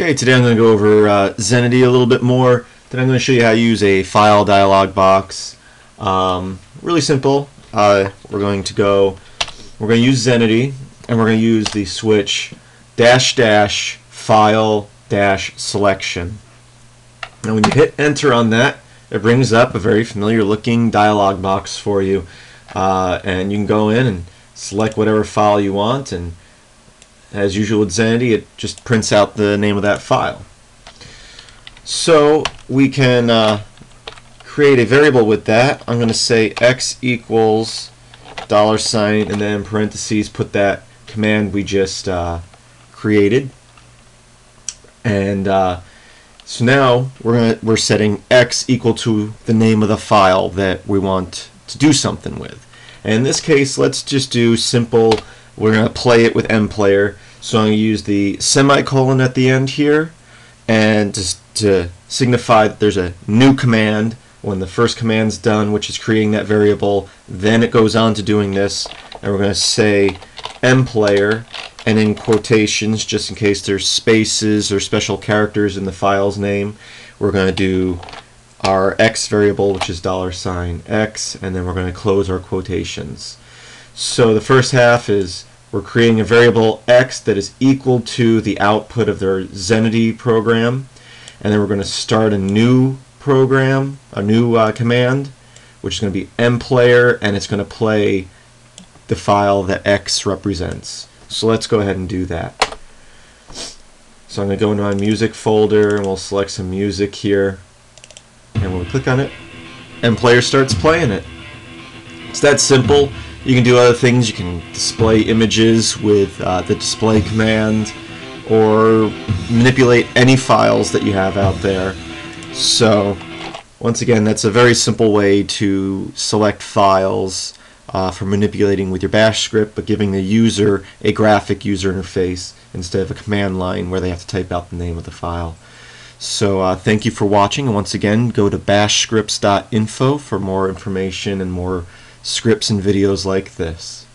Okay, today I'm going to go over uh, Zenity a little bit more. Then I'm going to show you how to use a file dialog box. Um, really simple. Uh, we're going to go, we're going to use Zenity, and we're going to use the switch dash dash file dash selection. Now when you hit enter on that, it brings up a very familiar looking dialog box for you. Uh, and you can go in and select whatever file you want and as usual with Zenity, it just prints out the name of that file. So we can uh, create a variable with that. I'm going to say x equals dollar sign and then parentheses put that command we just uh, created. And uh, so now we're gonna, we're setting x equal to the name of the file that we want to do something with. And in this case, let's just do simple we're going to play it with mplayer. So I'm going to use the semicolon at the end here and just to signify that there's a new command when the first command's done, which is creating that variable, then it goes on to doing this. And we're going to say mplayer and in quotations, just in case there's spaces or special characters in the file's name, we're going to do our x variable, which is dollar sign $x, and then we're going to close our quotations. So the first half is we're creating a variable x that is equal to the output of their Zenity program and then we're going to start a new program, a new uh, command which is going to be mplayer and it's going to play the file that x represents. So let's go ahead and do that. So I'm going to go into my music folder and we'll select some music here and when we click on it mplayer starts playing it. It's that simple. You can do other things. You can display images with uh, the display command or manipulate any files that you have out there. So once again, that's a very simple way to select files uh, for manipulating with your bash script, but giving the user a graphic user interface instead of a command line where they have to type out the name of the file. So uh, thank you for watching, and once again, go to bashscripts.info for more information and more scripts and videos like this.